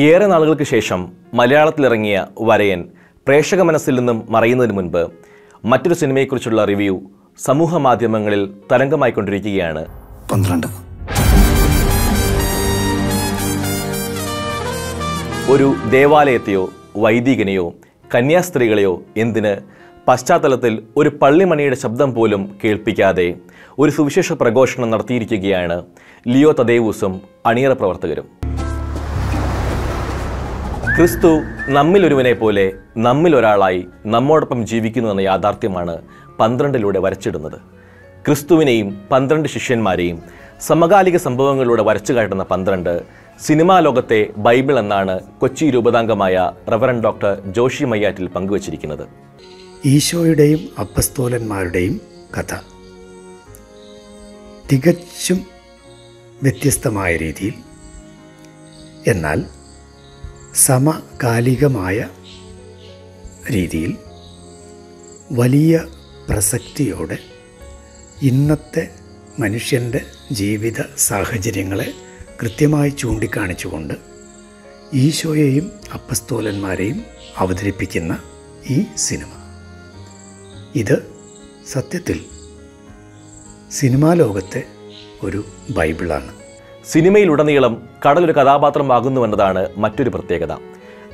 ഏറെ നാളുകൾക്ക് ശേഷം മലയാളത്തിലിറങ്ങിയ വരയൻ പ്രേക്ഷക മനസ്സിൽ നിന്നും മറയുന്നതിന് മുൻപ് മറ്റൊരു സിനിമയെക്കുറിച്ചുള്ള റിവ്യൂ സമൂഹ മാധ്യമങ്ങളിൽ തരംഗമായിക്കൊണ്ടിരിക്കുകയാണ്. പന്ത്രണ്ട്. ഒരു ദേവാലയത്തെയോ വൈദികനെയോ കന്യാസ്ത്രീകളെയോ എന്തിന് പശ്ചാത്തലത്തിൽ ഒരു പള്ളിമണിയുടെ ശബ്ദം പോലും കേൾപ്പിക്കാതെ ഒരു സുവിശേഷ പ്രഘോഷണം നടത്തിയിരിക്കുകയാണ് ലിയോ തദേവൂസും അണിയറ പ്രവർത്തകരും. ക്രിസ്തു നമ്മിലൊരുവനെ പോലെ നമ്മിൽ ഒരാളായി നമ്മോടൊപ്പം ജീവിക്കുന്നു എന്ന യാഥാർത്ഥ്യമാണ് പന്ത്രണ്ടിലൂടെ വരച്ചിടുന്നത്. ക്രിസ്തുവിനെയും പന്ത്രണ്ട് ശിഷ്യന്മാരെയും സമകാലിക സംഭവങ്ങളിലൂടെ വരച്ചു കാട്ടുന്ന പന്ത്രണ്ട് സിനിമാ ലോകത്തെ ബൈബിൾ എന്നാണ് കൊച്ചി രൂപതാംഗമായ റവറൻ ഡോക്ടർ ജോഷി മയ്യാറ്റിൽ പങ്കുവച്ചിരിക്കുന്നത്. ഈശോയുടെയും അപ്പസ്തോലന്മാരുടെയും കഥ. തികച്ചും വ്യത്യസ്തമായ രീതിയിൽ. എന്നാൽ സമകാലികമായ രീതിയിൽ വലിയ പ്രസക്തിയോടെ ഇന്നത്തെ മനുഷ്യന്റെ ജീവിത സാഹചര്യങ്ങളെ കൃത്യമായി ചൂണ്ടിക്കാണിച്ചുകൊണ്ട് ഈശോയെയും അപ്പസ്തോലന്മാരെയും അവതരിപ്പിക്കുന്ന ഈ സിനിമ. ഇത് സത്യത്തിൽ സിനിമാ ലോകത്തെ ഒരു ബൈബിളാണ്. സിനിമയിലുടനീളം കടലൊരു കഥാപാത്രമാകുന്നുവെന്നതാണ് മറ്റൊരു പ്രത്യേകത.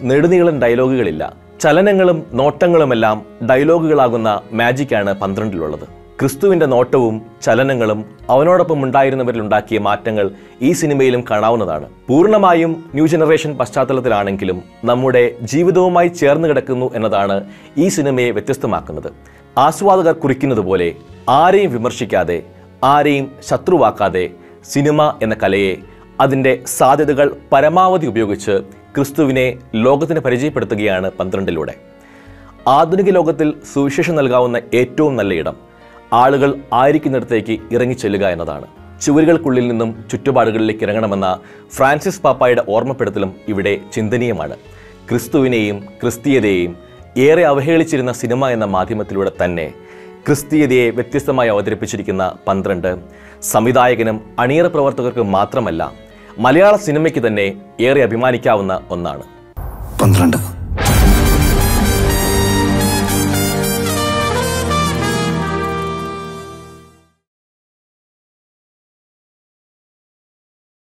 നെടുനീളൻ ഡയലോഗുകളില്ല. ചലനങ്ങളും നോട്ടങ്ങളുമെല്ലാം ഡയലോഗുകളാകുന്ന മാജിക്കാണ് പന്ത്രണ്ടിലുള്ളത്. ക്രിസ്തുവിന്റെ നോട്ടവും ചലനങ്ങളും അവനോടൊപ്പം ഉണ്ടായിരുന്നവരിൽ ഉണ്ടാക്കിയ മാറ്റങ്ങൾ ഈ സിനിമയിലും കാണാവുന്നതാണ്. പൂർണമായും ന്യൂ ജനറേഷൻ പശ്ചാത്തലത്തിലാണെങ്കിലും നമ്മുടെ ജീവിതവുമായി ചേർന്ന് കിടക്കുന്നു എന്നതാണ് ഈ സിനിമയെ വ്യത്യസ്തമാക്കുന്നത്. ആസ്വാദകർ കുറിക്കുന്നത് പോലെ ആരെയും വിമർശിക്കാതെ ആരെയും ശത്രുവാക്കാതെ സിനിമ എന്ന കലയെ അതിന്റെ സാധ്യതകൾ പരമാവധി ഉപയോഗിച്ച് ക്രിസ്തുവിനെ ലോകത്തിന് പരിചയപ്പെടുത്തുകയാണ് പന്ത്രണ്ടിലൂടെ. ആധുനിക ലോകത്തിൽ സുവിശേഷം നൽകാവുന്ന ഏറ്റവും നല്ല ഇടം ആളുകൾ ആയിരിക്കുന്നിടത്തേക്ക് ഇറങ്ങിച്ചെല്ലുക എന്നതാണ്. ചുവരുകൾക്കുള്ളിൽ നിന്നും ചുറ്റുപാടുകളിലേക്ക് ഇറങ്ങണമെന്ന ഫ്രാൻസിസ് പാപ്പായുടെ ഓർമ്മപ്പെടുത്തലും ഇവിടെ ചിന്തനീയമാണ്. ക്രിസ്തുവിനെയും ക്രിസ്തീയതയെയും ഏറെ അവഹേളിച്ചിരുന്ന സിനിമ എന്ന മാധ്യമത്തിലൂടെ തന്നെ ക്രിസ്തീയതയെ വ്യത്യസ്തമായി അവതരിപ്പിച്ചിരിക്കുന്ന പന്ത്രണ്ട് സംവിധായകനും അണിയറ പ്രവർത്തകർക്കും മാത്രമല്ല മലയാള സിനിമയ്ക്ക് തന്നെ ഏറെ അഭിമാനിക്കാവുന്ന ഒന്നാണ്. പന്ത്രണ്ട്.